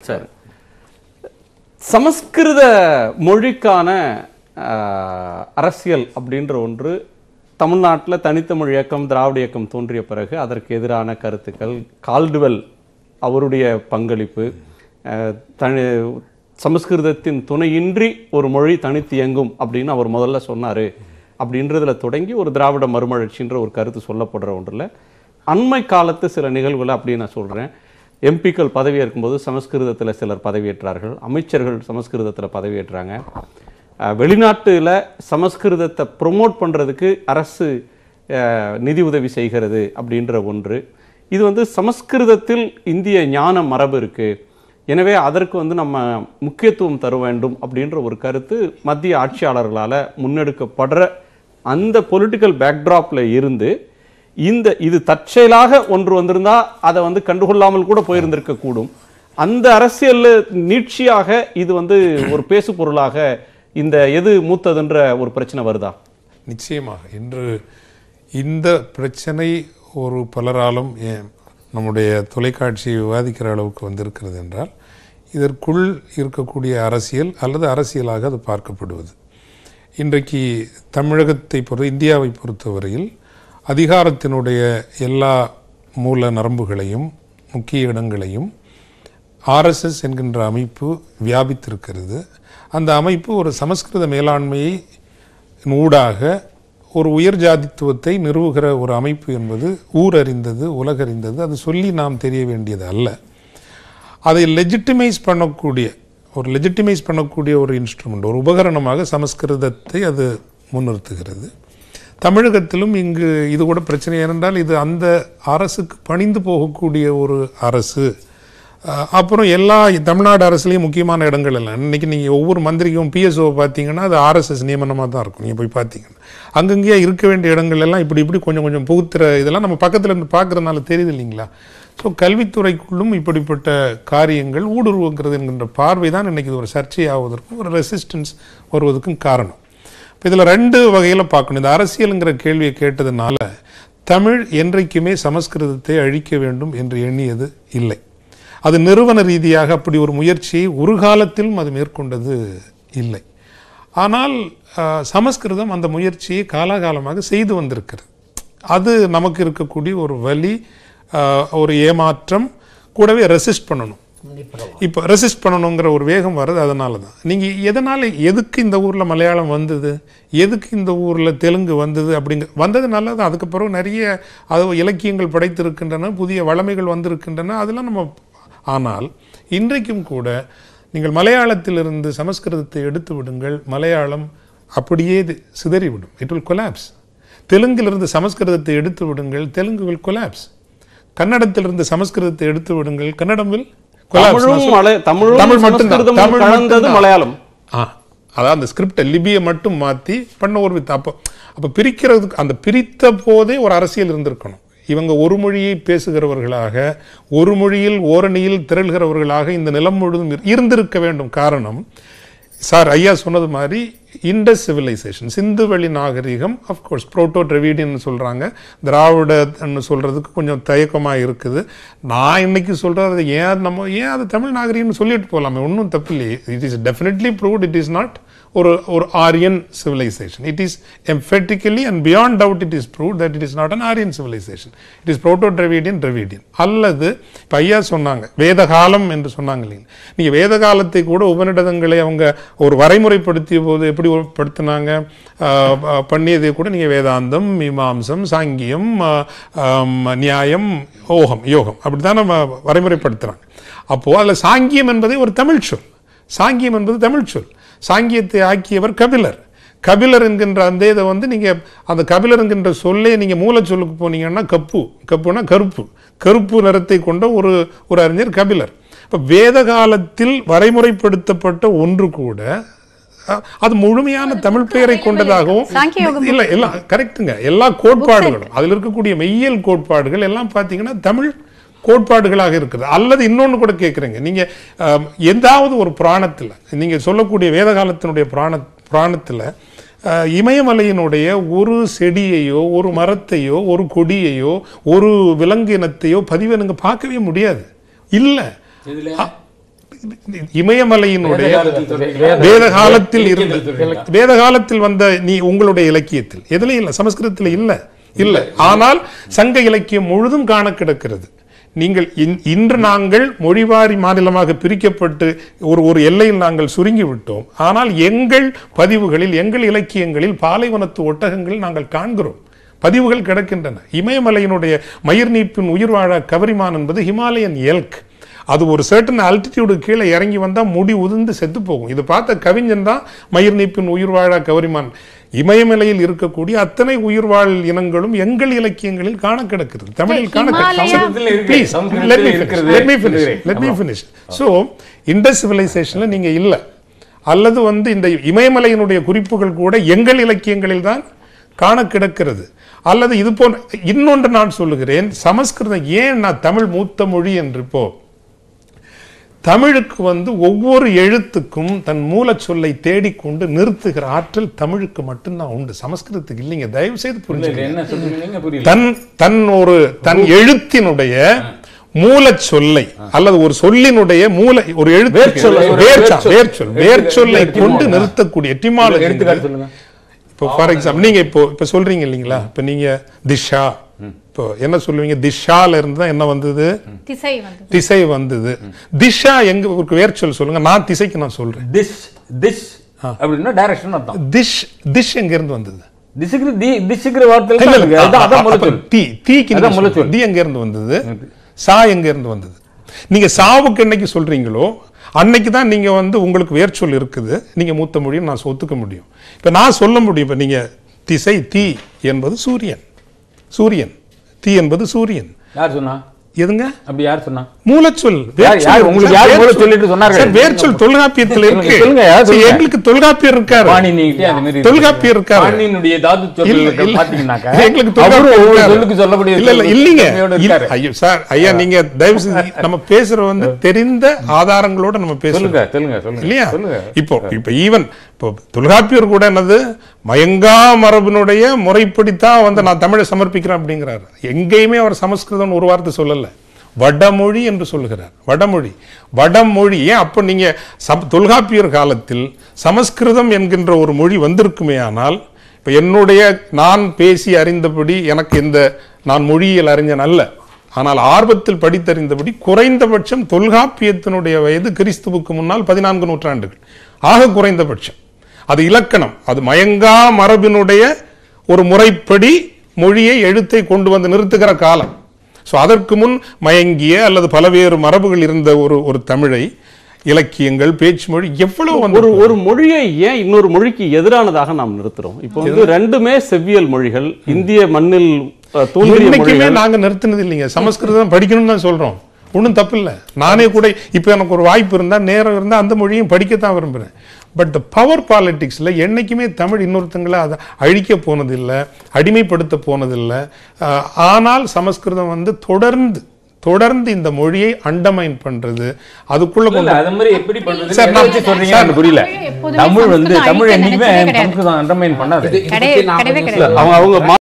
சரி. சமஸ்கிருத மொழிக்கான அரசியல் அப்படின்ற ஒன்று தமிழ்நாட்டில் தனித்தமிழ் இயக்கம் திராவிட இயக்கம் தோன்றிய பிறகு அதற்கு எதிரான கருத்துக்கள் கால்டுவெல் அவருடைய பங்களிப்பு தனி சமஸ்கிருதத்தின் துணையின்றி ஒரு மொழி தனித்து இயங்கும் அப்படின்னு அவர் முதல்ல சொன்னார் அப்படின்றதுல தொடங்கி ஒரு திராவிட மறுமலர்ச்சின்ற ஒரு கருத்து சொல்லப்படுற ஒன்றில். அண்மை காலத்து சில நிகழ்வுகளை அப்படின்னு நான் சொல்கிறேன் எம்பிக்கள் பதவியேற்கும்போது சமஸ்கிருதத்தில் சிலர் பதவியேற்றார்கள். அமைச்சர்கள் சமஸ்கிருதத்தில் பதவியேற்றாங்க. வெளிநாட்டில் சமஸ்கிருதத்தை ப்ரொமோட் பண்ணுறதுக்கு அரசு நிதி உதவி செய்கிறது அப்படின்ற ஒன்று. இது வந்து சமஸ்கிருதத்தில் இந்திய ஞான மரபு இருக்குது எனவே அதற்கு வந்து நம்ம முக்கியத்துவம் தர வேண்டும் அப்படின்ற ஒரு கருத்து மத்திய ஆட்சியாளர்களால் முன்னெடுக்கப்படுற அந்த பொலிட்டிக்கல் பேக்ட்ராப்பில் இருந்து இந்த இது தற்செயலாக ஒன்று வந்திருந்தா அதை வந்து கண்டுகொள்ளாமல் கூட போயிருந்திருக்க கூடும். அந்த அரசியல் நீட்சியாக இது வந்து ஒரு பேசு பொருளாக இந்த எது மூத்ததுன்ற ஒரு பிரச்சனை வருதா? நிச்சயமாக. இன்று இந்த பிரச்சனை ஒரு பலராலும் ஏன் நம்முடைய தொலைக்காட்சியை விவாதிக்கிற அளவுக்கு வந்திருக்கிறது என்றால் இதற்குள் இருக்கக்கூடிய அரசியல் அல்லது அரசியலாக அது பார்க்கப்படுவது. இன்றைக்கு தமிழகத்தை பொறுத்த இந்தியாவை பொறுத்தவரையில் அதிகாரத்தினுடைய எல்லா மூல நரம்புகளையும் முக்கிய இடங்களையும் ஆர்எஸ்எஸ் என்கின்ற அமைப்பு வியாபித்திருக்கிறது. அந்த அமைப்பு ஒரு சமஸ்கிருத மேலாண்மையை ஊடாக ஒரு உயர் ஜாதித்துவத்தை நிறுவுகிற ஒரு அமைப்பு என்பது ஊர் அறிந்தது உலகறிந்தது. அது சொல்லி நாம் தெரிய வேண்டியது அல்ல. அதை லெஜிட்டிமைஸ் பண்ணக்கூடிய ஒரு லெஜிட்டிமைஸ் பண்ணக்கூடிய ஒரு இன்ஸ்ட்ருமெண்ட் ஒரு உபகரணமாக சமஸ்கிருதத்தை அது முன்னிறுத்துகிறது. தமிழகத்திலும் இங்கு இது கூட பிரச்சனை ஏனென்றால் இது அந்த அரசுக்கு பணிந்து போகக்கூடிய ஒரு அரசு. அப்புறம் எல்லா தமிழ்நாடு அரசுலேயும் முக்கியமான இடங்கள் எல்லாம் இன்றைக்கி நீங்கள் ஒவ்வொரு மந்திரிக்கும் பிஎஸ்ஓ பார்த்தீங்கன்னா அது ஆர்எஸ்எஸ் நியமனமாக தான் இருக்கும். நீங்கள் போய் பார்த்தீங்கன்னா. அங்கங்கேயே இருக்க வேண்டிய இடங்கள் எல்லாம் இப்படி இப்படி கொஞ்சம் கொஞ்சம் புகுத்துற இதெல்லாம் நம்ம பக்கத்தில் இருந்து பார்க்குறதுனால தெரியுது இல்லைங்களா? ஸோ கல்வித்துறைக்குள்ளும் இப்படிப்பட்ட காரியங்கள் ஊடுருவுங்கிறது என்கின்ற பார்வை தான் இன்றைக்கி இது ஒரு சர்ச்சையாவதற்கும் ஒரு ரெசிஸ்டன்ஸ் வருவதற்கும் காரணம். இப்போ இதில் ரெண்டு வகையில் பார்க்கணும். இந்த அரசியலுங்கிற கேள்வியை கேட்டதுனால தமிழ் என்றைக்குமே சமஸ்கிருதத்தை அழிக்க வேண்டும் என்று எண்ணியது இல்லை. அது நிறுவன ரீதியாக அப்படி ஒரு முயற்சியை ஒரு காலத்திலும் அது மேற்கொண்டது இல்லை. ஆனால் சமஸ்கிருதம் அந்த முயற்சியை காலாகாலமாக செய்து வந்திருக்கிறது. அது நமக்கு இருக்கக்கூடிய ஒரு வழி ஒரு ஏமாற்றம் கூடவே ரெசிஸ்ட் பண்ணணும். இப்போ ரெசிஸ்ட் பண்ணணுங்கிற ஒரு வேகம் வர்றது அதனால தான் நீங்கள் எதனால் எதுக்கு இந்த ஊரில் மலையாளம் வந்தது? எதுக்கு இந்த ஊரில் தெலுங்கு வந்தது அப்படிங்க வந்தது நல்லது அதுக்கப்புறம் நிறைய அது இலக்கியங்கள் படைத்திருக்கின்றன புதிய வளமைகள் வந்திருக்கின்றன அதெல்லாம் நம்ம ஆனால் இன்றைக்கும் கூட நீங்கள் மலையாளத்திலிருந்து சமஸ்கிருதத்தை எடுத்து விடுங்கள் மலையாளம் அப்படியே இது சிதறிவிடும். இட் வில் கொலாப்ஸ் தெலுங்கிலிருந்து சமஸ்கிருதத்தை எடுத்து விடுங்கள் தெலுங்கு வில் கொலாப்ஸ் கன்னடத்திலிருந்து சமஸ்கிருதத்தை எடுத்து விடுங்கள் கன்னடம் வில் தமிழ் தமிழ் கலந்தது. மலையாளம். அதான் அந்த ஸ்கிரிப்டை லிபியை மட்டும் மாற்றி பண்ண ஒரு வித் அப்போ அப்போ பிரிக்கிறதுக்கு அந்த பிரித்த போதே ஒரு அரசியல் இருந்திருக்கணும். இவங்க ஒரு மொழியை பேசுகிறவர்களாக ஒரு மொழியில் ஓரணியில் திரள்கிறவர்களாக இந்த நிலம் முழுதும் இரு- இருந்திருக்க வேண்டும். காரணம் சார் ஐயா சொன்னது மாதிரி இண்டஸ் சிவிலைசேஷன் சிந்து வெளி நாகரிகம் அஃப்கோர்ஸ் ப்ரோட்டோ டிரவிடியன் சொல்கிறாங்க திராவிடன்னு சொல்கிறதுக்கு கொஞ்சம் தயக்கமாக இருக்குது. நான் இன்னைக்கு சொல்கிறது ஏன் நம்ம ஏன் அது தமிழ் நாகரீகம்னு சொல்லிட்டு போகலாமே ஒன்றும் தப்பு இல்லையே it is definitely proved it is not ஒரு ஒரு Aryan civilisation it is emphatically and beyond doubt it is proved that it is not an Aryan civilisation it is proto Dravidian Dravidian அல்லது பையா சொன்னாங்க வேதகாலம் என்று சொன்னாங்க இல்லைங்க நீங்கள் வேத காலத்தை கூட உபநிடதங்களை அவங்க ஒரு வரைமுறைப்படுத்திய போது எப்படி படுத்தினாங்க பண்ணியது பண்ணியதை கூட நீங்கள் வேதாந்தம் மீமாம்சம் சாங்கியம் நியாயம் ஓகம் யோகம். அப்படி தான் நம்ம வரைமுறைப்படுத்துகிறாங்க அப்போது அதில் சாங்கியம் என்பதே ஒரு தமிழ் சொல். சாங்கியம் என்பது தமிழ் சொல். சாங்கியத்தை ஆக்கியவர் கபிலர். கபிலர் என்கின்ற அந்த இதை வந்து நீங்கள் அந்த கபிலர் என்கின்ற சொல்லே நீங்கள் மூலச்சொல்லுக்கு போனீங்கன்னா கப்பு. கப்புனா கருப்பு. கருப்பு நிறத்தை கொண்ட ஒரு ஒரு அறிஞர் கபிலர். இப்போ வேத காலத்தில் வரைமுறைப்படுத்தப்பட்ட ஒன்று கூட அது முழுமையான தமிழ் பெயரை கொண்டதாகவும் இல்ல எல்லாம் கரெக்ட்டுங்க. எல்லா கோட்பாடுகளும். அதில் இருக்கக்கூடிய மெய்யியல் கோட்பாடுகள் எல்லாம் பார்த்தீங்கன்னா தமிழ் கோட்பாடுகளாக இருக்குது. அல்லது இன்னொன்று கூட கேட்குறேங்க நீங்க அஹ், எந்தாவது ஒரு புராணத்தில் நீங்க சொல்லக்கூடிய வேத காலத்தினுடைய புராண புராணத்தில் இமயமலையினுடைய ஒரு செடியையோ ஒரு மரத்தையோ ஒரு கொடியையோ ஒரு விலங்கு இனத்தையோ பதிவை நீங்க பார்க்கவே முடியாது. இல்லை. இமயமலையினுடைய வேத- காலத்தில் இருந்த? வேத காலத்தில் வந்த நீ உங்களுடைய இலக்கியத்தில். எதுலயும் இல்ல சமஸ்கிருதத்தில் இல்ல. இல்ல. ஆனால் சங்க இலக்கியம் முழுதும் காண கிடக்கிறது. நீங்கள் இன்- இன்று நாங்கள் மொழிவாரி மாநிலமாக பிரிக்கப்பட்டு ஒரு ஒரு எல்லையில் நாங்கள் சுருங்கி விட்டோம் ஆனால் எங்கள் பதிவுகளில் எங்கள் இலக்கியங்களில் பாலைவனத்து ஒட்டகங்கள் நாங்கள் காண்கிறோம். பதிவுகள் கிடக்கின்றன. இமயமலையினுடைய மயிர் நீப்பின் உயிர் வாழ கவரிமான் என்பது ஹிமாலயன் எல்க் அது ஒரு சர்டன் altitude கீழே இறங்கி வந்தா முடி உதிர்ந்து செத்து போகும். இது பார்த்த கவிஞன் தான் மயிர் நீப்பின் உயிர் வாழ கவரிமான். இமயமலையில் இருக்கக்கூடிய அத்தனை உயிர்வாழ் இனங்களும் எங்கள் இலக்கியங்களில் காண கிடக்கிறது. தமிழில் காண ஹிமாலயா- சமஸ்கிருதத்தில் இருக்கு. ப்ளீஸ் சமஸ்கிருதத்தில் let me finish. இருக்கிறது. let me finish. இருக்கிறது. let me finish. So Indus சிவிலைசேஷன்ல நீங்க இல்ல. அல்லது வந்து இந்த இமயமலையினுடைய குறிப்புகள் கூட எங்கள் இலக்கியங்களில் தான் காண கிடக்கிறது. அல்லது இது போன்ற இன்னொன்று நான் சொல்லுகிறேன். சமஸ்கிருதம் ஏன் நான் தமிழ் மூத்த மொழி என்று இப்போ தமிழுக்கு வந்து ஒவ்வொரு எழுத்துக்கும் தன் மூலச் சொல்லை தேடிக்கொண்டு நிறுத்துகிற ஆற்றல் தமிழுக்கு மட்டும்தான் உண்டு. சமஸ்கிருதத்துக்கு இல்லைங்க. தயவு செய்து புரியல. தன் தன் ஒரு தன் எழுத்தினுடைய மூலச் சொல்லை அல்லது ஒரு சொல்லினுடைய மூல ஒரு எழுத்து வேர்ச்சொல்லை, வேர்ச்சொல் கொண்டு. நிறுத்தக்கூடிய எட்டிமாலஜி இப்போ ஃபார் எக்ஸாம்பிள் நீங்க இப்போ இப்போ சொல்றீங்க இல்லைங்களா? இப்போ நீங்க திஷா இப்போ என்ன சொல்லுவீங்க? திஷால இருந்து தான் என்ன வந்தது? திசை வந்து திசை வந்தது. திஷா எங்க ஒரு வேர்ச்சொல் சொல்லுங்க. நான் திசைக்கு நான் சொல்றேன். திஸ் திஸ் அப்படின்னா டைரக்ஷன் அர்த்தம். திஷ் திஷ் எங்க இருந்து வந்தது? திசுக்கு தி திசுக்கிற இருக்கு. அதான் தீ தீக்கு அதான். தீ எங்க இருந்து வந்தது சா எங்க இருந்து வந்தது? நீங்க சாவுக்கு என்னைக்கு சொல்றீங்களோ அன்னைக்கு தான் நீங்க வந்து உங்களுக்கு வேர்ச்சொல் இருக்குது. நீங்க மூத்த மொழியும் நான் ஒத்துக்க முடியும். இப்ப நான் சொல்ல முடியும். இப்ப நீங்க திசை தீ என்பது சூரியன். சூரியன். தீ என்பது சூரியன். யார் சொன்னா? எதுங்க? அப்படி யார் சொன்னா? மூலச்சொல் உங்களுக்கு யார் சொன்னார்கள்? சார், வேர்ச்சொல் தொல்காப்பியத்தில் இருக்கு? எங்களுக்கு தொல்காப்பியர் இருக்காரு. தொல்காப்பியர் இருக்காரு. பாணியினுடைய தாது இல்ல, சொற்கள் இல்ல. பாத்தீங்கன்னாக்கா எங்களுக்கு தொல்காப்பியர் ஒவ்வொரு இருக்காரு. சொல்லுக்கு சொல்லக்கூடிய இல்ல இல்ல இல்லீங்க. ஐயோ சார் ஐயா நீங்க தயவு செஞ்சு நம்ம பேசுற வந்து தெரிந்த ஆதாரங்களோட நம்ம பேசுறோம். சொல்லுங்க சொல்லுங்க சொல்லுங்க இல்லையா? இப்போ இப்போ ஈவன் இப்போ தொல்காப்பியர் கூட என்னது? மயங்கா மரபினுடைய முறைப்படித்தான் வந்து நான் தமிழை சமர்ப்பிக்கிறேன் அப்படிங்கிறாரு. எங்கேயுமே அவர் சமஸ்கிருதம் ஒரு வார்த்தை சொல்லல. வடமொழி என்று சொல்லுகிறார் வடமொழி. வடமொழி. ஏன் அப்போ நீங்கள் சப் தொல்காப்பியர் காலத்தில் சமஸ்கிருதம் என்கின்ற ஒரு மொழி வந்திருக்குமே ஆனால் இப்போ என்னுடைய நான் பேசி அறிந்தபடி எனக்கு இந்த நான் மொழியியல் அறிஞன் அல்ல. ஆனால் ஆர்வத்தில் படித்தறிந்தபடி குறைந்தபட்சம் தொல்காப்பியத்தினுடைய வயது கிறிஸ்துவுக்கு முன்னால் பதினான்கு நூற்றாண்டுகள். ஆக குறைந்தபட்சம். அது இலக்கணம். அது மயங்கா மரபினுடைய ஒரு முறைப்படி மொழியை எழுத்தை கொண்டு வந்து நிறுத்துகிற காலம். ஸோ அதற்கு முன் மயங்கிய அல்லது பலவேறு மரபுகள் இருந்த ஒரு ஒரு தமிழை இலக்கியங்கள் பேச்சு மொழி எவ்வளவு வந்து ஒரு ஒரு மொழியை ஏன் இன்னொரு மொழிக்கு எதிரானதாக நாம் நிறுத்துறோம்? இப்போ வந்து ரெண்டுமே செவ்வியல் மொழிகள் இந்திய மண்ணில் தோன்றிய நாங்க நிறுத்தினது இல்லைங்க. சமஸ்கிருதம் படிக்கணும்னு தான் சொல்றோம். ஒண்ணும் தப்பு இல்ல நானே கூட இப்ப எனக்கு ஒரு வாய்ப்பு இருந்தா நேரம் இருந்தா அந்த மொழியும் படிக்கத்தான் விரும்புறேன். பட் பவர் பாலிடிக்ஸ்ல என்னைக்குமே தமிழ் இன்னொருத்தங்களை அதை அழிக்க போனதில்லை அடிமைப்படுத்த போனதில்லை. ஆனால் சமஸ்கிருதம் வந்து தொடர்ந்து தொடர்ந்து இந்த மொழியை அண்டமைன் பண்றது. அதுக்குள்ள கொண்டு அது மாதிரி எப்படி பண்றது சார், நான் சொல்றீங்க சார், எனக்கு புரியல. தமிழ் வந்து தமிழ் என்னைக்குமே அண்டர்மைன் பண்ணாது. அவங்க அவங்க